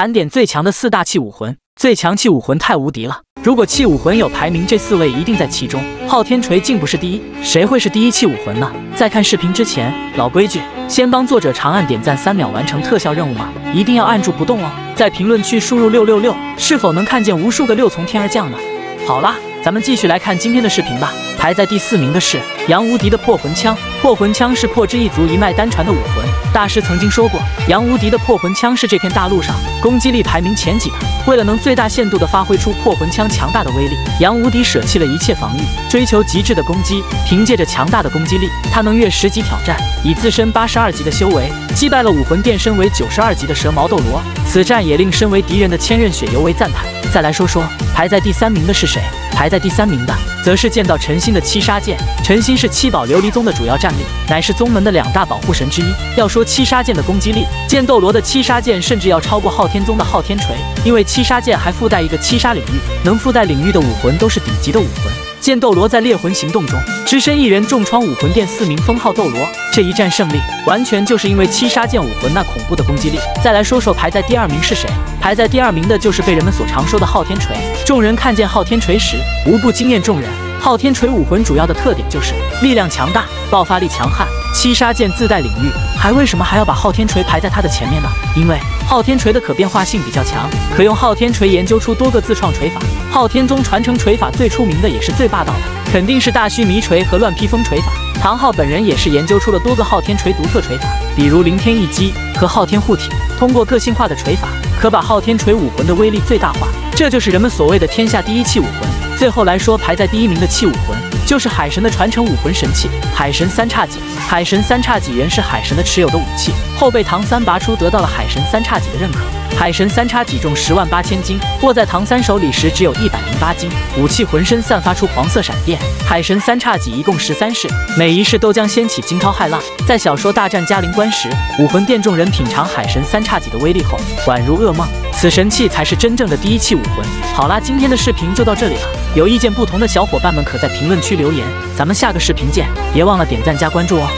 盘点最强的四大器武魂，最强器武魂太无敌了。如果器武魂有排名，这四位一定在其中。昊天锤竟不是第一，谁会是第一器武魂呢？在看视频之前，老规矩，先帮作者长按点赞三秒，完成特效任务吗？一定要按住不动哦。在评论区输入六六六，是否能看见无数个六从天而降呢？好啦，咱们继续来看今天的视频吧。排在第四名的是杨无敌的破魂枪。破魂枪是破之一族一脉单传的武魂。大师曾经说过，杨无敌的破魂枪是这片大陆上攻击力排名前几的。为了能最大限度地发挥出破魂枪强大的威力，杨无敌舍弃了一切防御，追求极致的攻击。凭借着强大的攻击力，他能越十级挑战，以自身八十二级的修为击败了武魂殿身为九十二级的蛇矛斗罗。此战也令身为敌人的千仞雪尤为赞叹。再来说说排在第三名的是谁？排在第三名的，则是剑道陈心的七杀剑。陈心是七宝琉璃宗的主要战力，乃是宗门的两大保护神之一。要说七杀剑的攻击力，剑斗罗的七杀剑甚至要超过昊天宗的昊天锤，因为七杀剑还附带一个七杀领域，能附带领域的武魂都是顶级的武魂。剑斗罗在猎魂行动中，只身一人重创武魂殿四名封号斗罗，这一战胜利完全就是因为七杀剑武魂那恐怖的攻击力。再来说说排在第二名是谁？排在第二名的就是被人们所常说的昊天锤。众人看见昊天锤时，无不惊艳众人。昊天锤武魂主要的特点就是力量强大，爆发力强悍。七杀剑自带领域，还为什么还要把昊天锤排在他的前面呢？因为昊天锤的可变化性比较强，可用昊天锤研究出多个自创锤法。昊天宗传承锤法最出名的也是最霸道的，肯定是大须弥锤和乱披风锤法。唐昊本人也是研究出了多个昊天锤独特锤法，比如凌天一击和昊天护体。通过个性化的锤法，可把昊天锤武魂的威力最大化，这就是人们所谓的天下第一器武魂。最后来说，排在第一名的器武魂。就是海神的传承武魂神器海神三叉戟。海神三叉戟原是海神的持有的武器，后被唐三拔出，得到了海神三叉戟的认可。海神三叉戟重十万八千斤，握在唐三手里时只有一百零八斤。武器浑身散发出黄色闪电。海神三叉戟一共十三式，每一式都将掀起惊涛骇浪。在小说大战嘉陵关时，武魂殿众人品尝海神三叉戟的威力后，宛如噩梦。此神器才是真正的第一器武魂。好啦，今天的视频就到这里了。有意见不同的小伙伴们，可在评论区留言。咱们下个视频见，别忘了点赞加关注哦。